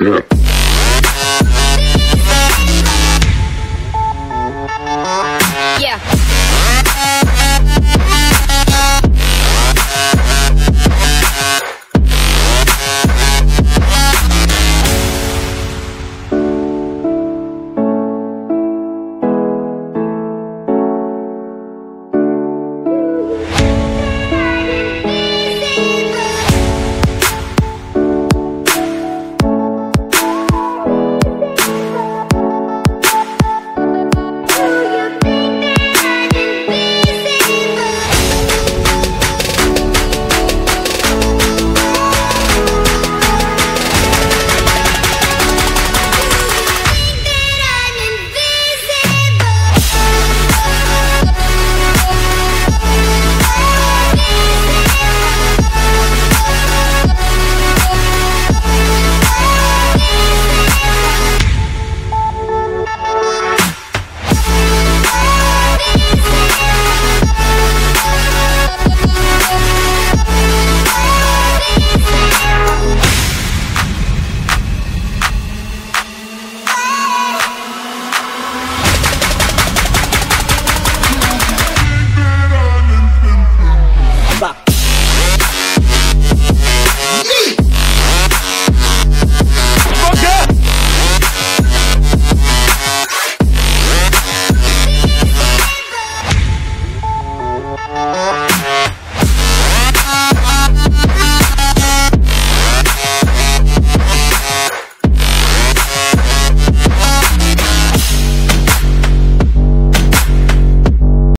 Yeah.